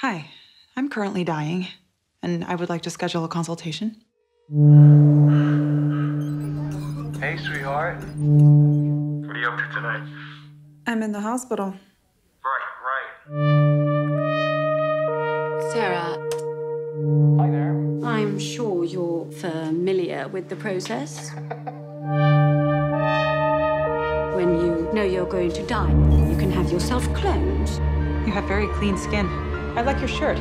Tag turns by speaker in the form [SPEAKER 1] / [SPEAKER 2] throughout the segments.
[SPEAKER 1] Hi, I'm currently dying, and I would like to schedule a consultation.
[SPEAKER 2] Hey, sweetheart. What are you up to tonight?
[SPEAKER 1] I'm in the hospital.
[SPEAKER 2] Right, right.
[SPEAKER 3] Sarah,
[SPEAKER 2] Hi there.
[SPEAKER 3] I'm sure you're familiar with the process. When you know you're going to die, you can have yourself cloned.
[SPEAKER 1] You have very clean skin. I like your shirt.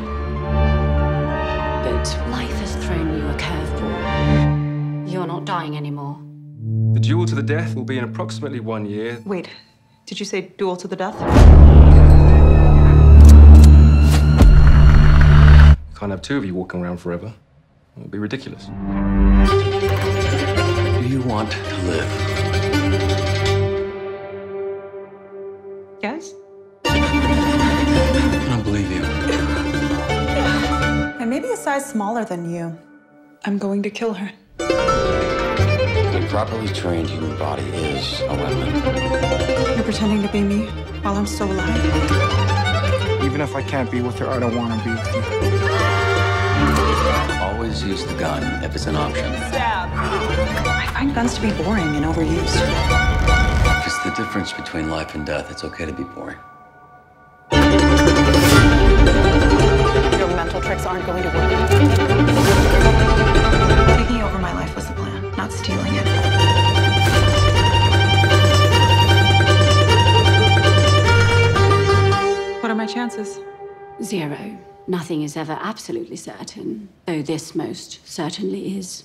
[SPEAKER 3] But life has thrown you a curveball. You're not dying anymore.
[SPEAKER 4] The duel to the death will be in approximately one year.
[SPEAKER 1] Wait, did you say duel to the death?
[SPEAKER 4] You can't have two of you walking around forever. It would be ridiculous.
[SPEAKER 5] Do you want to live?
[SPEAKER 1] Yes?
[SPEAKER 5] I
[SPEAKER 1] may be a size smaller than you. I'm going to kill her.
[SPEAKER 5] A properly trained human body is a weapon.
[SPEAKER 1] You're pretending to be me while I'm still alive.
[SPEAKER 2] Even if I can't be with her, I don't want to be with you.
[SPEAKER 5] Always use the gun if it's an option. Stab!
[SPEAKER 1] I find guns to be boring and overused.
[SPEAKER 5] If it's the difference between life and death, it's okay to be boring.
[SPEAKER 1] Aren't going to work. Taking over my life was the plan, not stealing it. What are my chances?
[SPEAKER 3] Zero. Nothing is ever absolutely certain, though this most certainly is.